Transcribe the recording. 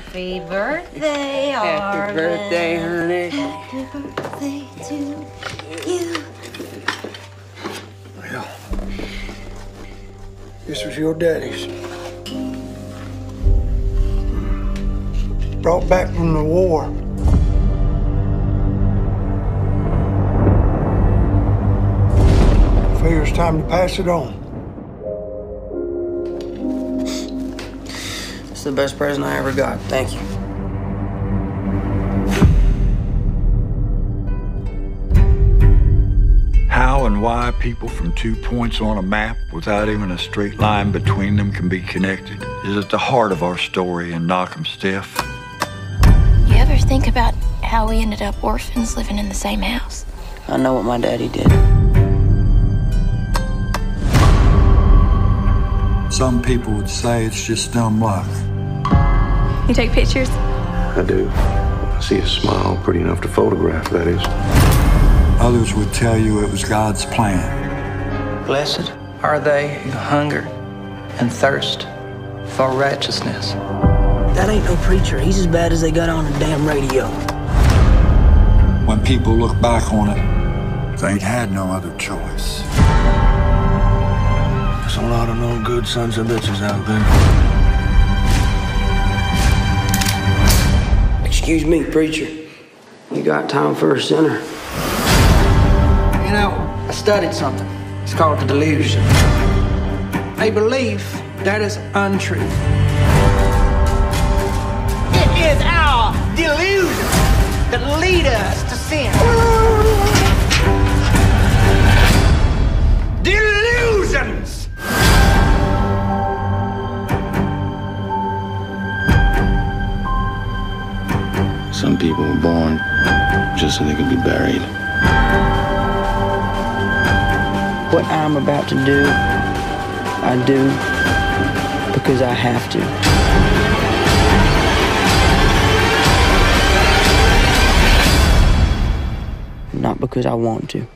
Happy birthday, Happy birthday, honey. Happy birthday to you. Well, this was your daddy's. Brought back from the war. Figure it's time to pass it on. It's the best present I ever got. Thank you. How and why people from two points on a map without even a straight line between them can be connected is at the heart of our story in Knockemstiff. You ever think about how we ended up orphans living in the same house? I know what my daddy did. Some people would say it's just dumb luck. You take pictures? I do. I see a smile pretty enough to photograph, that is. Others would tell you it was God's plan. Blessed are they who hunger and thirst for righteousness. That ain't no preacher. He's as bad as they got on the damn radio. When people look back on it, they had no other choice. There's a lot of no good sons of bitches out there. Excuse me, preacher. You got time for a sinner? You know, I studied something. It's called the delusion. A belief that is untrue. It is our delusion that lead us to sin. Some people were born just so they could be buried. What I'm about to do, I do because I have to. Not because I want to.